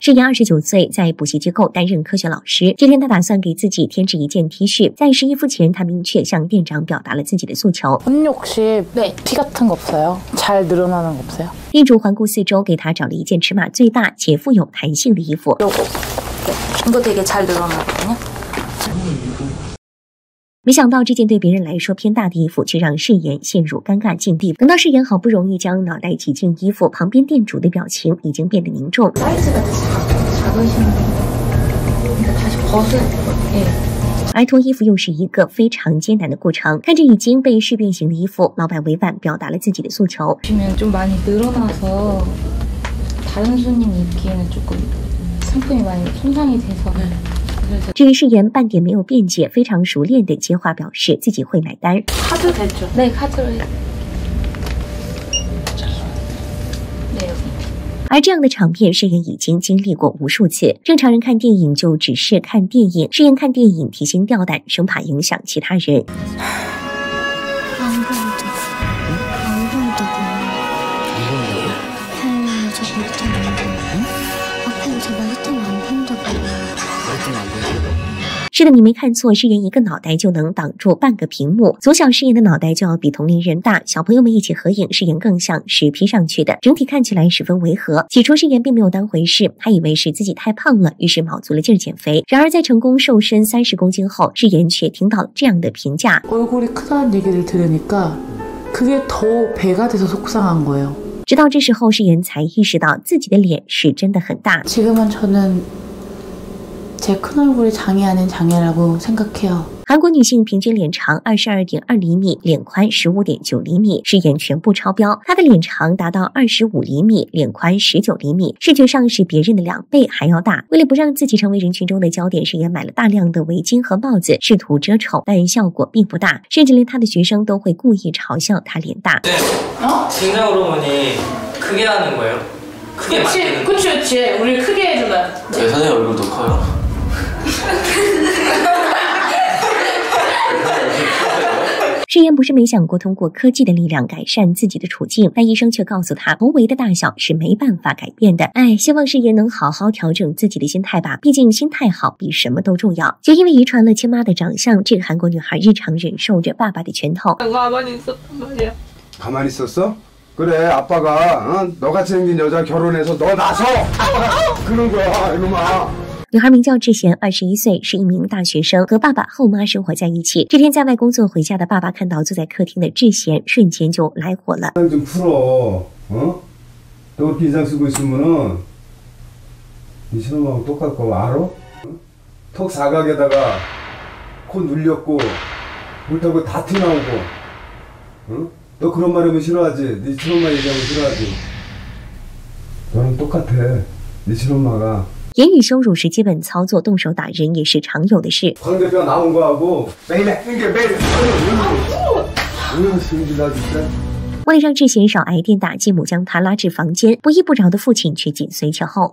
志妍二十九岁在补习机构担任科学老师今天他打算给自己添置一件 t 恤在试衣服前他明确向店长表达了自己的诉求。店主环顾四周给他找了一件尺码最大且富有弹性的衣服。没想到这件对别人来说偏大的衣服，却让誓言陷入尴尬境地。等到誓言好不容易将脑袋挤进衣服，旁边店主的表情已经变得凝重。爱脱衣服又是一个非常艰难的过程。看着已经被试变形的衣服，老板委婉表达了自己的诉求。至于誓言半点没有辩解，非常熟练的接话表示自己会买单。而这样的场面，誓言已经经历过无数次。正常人看电影就只是看电影，誓言看电影提心吊胆，生怕影响其他人。是的，你没看错，誓言一个脑袋就能挡住半个屏幕。左小誓言的脑袋就要比同龄人大，小朋友们一起合影，誓言更像是 P 上去的，整体看起来十分违和。起初誓言并没有当回事，还以为是自己太胖了，于是卯足了劲儿减肥。然而在成功瘦身三十公斤后，誓言却听到了这样的评价。 얼굴이 크다는 얘기를 들으니까 그게 더 배가 돼서 속상한 거예요. 直到这时候，誓言才意识到自己的脸是真的很大。 지금은 저는 제 큰 얼굴이 장애 아닌 장애라고 생각해요. 韩国女性平均脸长二十二点二厘米，脸宽十五点九厘米，誓言全部超标。她的脸长达到二十五厘米，脸宽十九厘米，视觉上是别人的两倍还要大。为了不让自己成为人群中的焦点，誓言买了大量的围巾和帽子，试图遮丑，但效果并不大，甚至连她的学生都会故意嘲笑她脸大。 증상 호르몬이 크게 하는 거예요? 크게 만드는 그치, 그치. 우리 크게 해주면. 제 선생님 얼굴 더 커요. 誓言不是没想过通过科技的力量改善自己的处境，但医生却告诉他，头围的大小是没办法改变的。哎，希望誓言能好好调整自己的心态吧，毕竟心态好比什么都重要。就因为遗传了亲妈的长相，这个韩国女孩日常忍受着爸爸的拳头。 가만히 있었단 말이야. 가만히 있었어? 그래 아빠가 어? 너같이 생긴 여자 결혼해서 너 나서 그런 거야 이놈아 女孩名叫智贤，二十一岁，是一名大学生，和爸爸后妈生活在一起。这天在外工作回家的爸爸看到坐在客厅的智贤，瞬间就来火了。言语羞辱是基本操作，动手打人也是常有的事。为了让智贤少挨电打，继母将他拉至房间，不依不饶的父亲却紧随其后。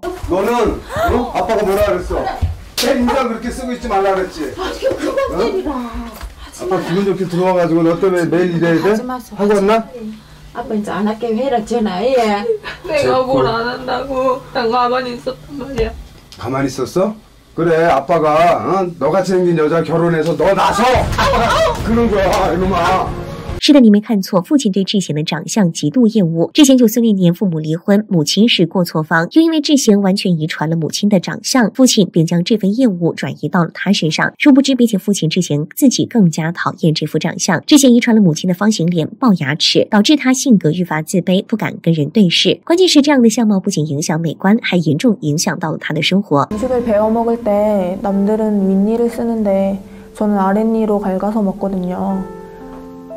가만히 있었어? 그래 아빠가 어? 너같이 생긴 여자 결혼해서 너 나서 아, 아, 아! 그런 거야 이놈아 是的，你没看错，父亲对智贤的长相极度厌恶。智贤九岁那年，父母离婚，母亲是过错方，又因为智贤完全遗传了母亲的长相，父亲便将这份厌恶转移到了他身上。殊不知，比起父亲，智贤自己更加讨厌这副长相。智贤遗传了母亲的方形脸、龅牙齿，导致他性格愈发自卑，不敢跟人对视。关键是，这样的相貌不仅影响美观，还严重影响到了他的生活。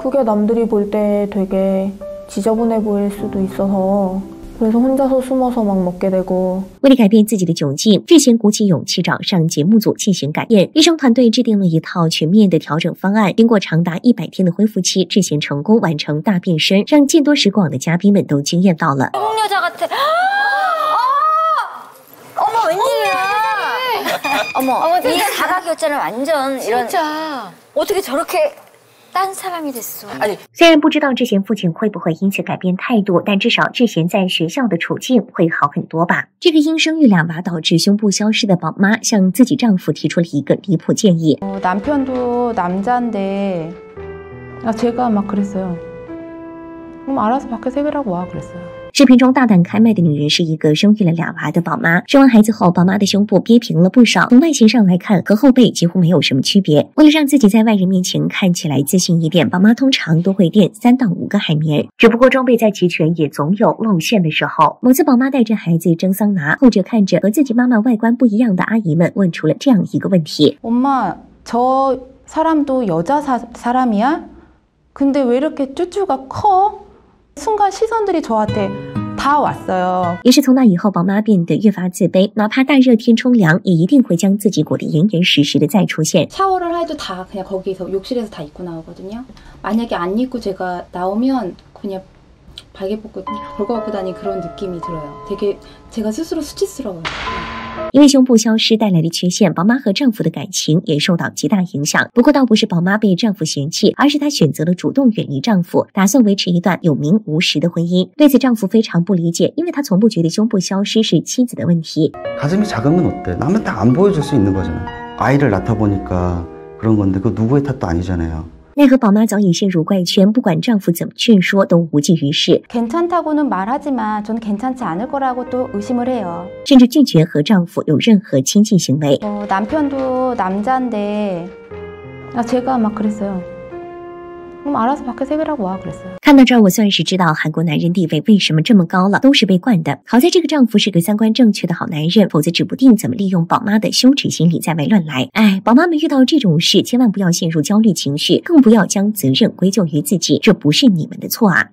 그게 남들이 볼 때 되게 지저분해 보일 수도 있어서 그래서 혼자서 숨어서 막 먹게 되고 为了改变自己的窘境，智贤鼓起勇气找上节目组进行改变。医生团队制定了一套全面的调整方案。经过长达一百天的恢复期，智贤成功完成大变身，让见多识广的嘉宾们都惊艳到了。 虽然不知道志贤父亲会不会因此改变态度，但至少志贤在学校的处境会好很多吧。这个因生育两娃导致胸部消失的宝妈，向自己丈夫提出了一个离谱建议。 어, 남편도 남자인데 아, 제가 막 그랬어요. 그럼 알아서 밖에서 해결하고 와 그랬어요. 视频中大胆开麦的女人是一个生育了俩娃的宝妈。生完孩子后，宝妈的胸部憋平了不少，从外形上来看和后背几乎没有什么区别。为了让自己在外人面前看起来自信一点，宝妈通常都会垫三到五个海绵。只不过装备再齐全，也总有露馅的时候。某次，宝妈带着孩子蒸桑拿，后者看着和自己妈妈外观不一样的阿姨们，问出了这样一个问题： 엄마 저 사람도 여자 사, 사람이야? 근데 왜 이렇게 쭈쭈가 커? 순간 시선들이 저한테 다 왔어요. 也是从那以后，宝妈变得越发自卑，哪怕大热天冲凉，也一定会将自己裹得严严实实的再出现。 샤워를 해도 다 그냥 거기서 욕실에서 다 입고 나오거든요. 만약에 안 입고 제가 나오면 그냥 발개 뽑고 벌거 갖고 다니 그런 느낌이 들어요. 되게 제가 스스로 수치스러워요. 因为胸部消失带来的缺陷，宝妈和丈夫的感情也受到极大影响。不过，倒不是宝妈被丈夫嫌弃，而是她选择了主动远离丈夫，打算维持一段有名无实的婚姻。对此，丈夫非常不理解，因为他从不觉得胸部消失是妻子的问题。 가슴이 작은 건 어때? 남한테 안 보여줄 수 있는 거잖아. 아이를 낳다 보니까 그런 건데 그 누구의 탓도 아니잖아요. 奈何宝妈早已陷入怪圈，不管丈夫怎么劝说，都无济于事， 괜찮다고는 말하지만 전 괜찮지 않을 거라고 또 의심을 해요. 甚至拒绝和丈夫有任何亲近行为。 어, 남편도 남자인데 아, 제가 막 그랬어요. 그럼 알아서 밖에서 해결하고 와 그랬어요. 看到这儿，我算是知道韩国男人地位为什么这么高了，都是被惯的。好在这个丈夫是个三观正确的好男人，否则指不定怎么利用宝妈的羞耻心理在外乱来。哎，宝妈们遇到这种事，千万不要陷入焦虑情绪，更不要将责任归咎于自己，这不是你们的错啊。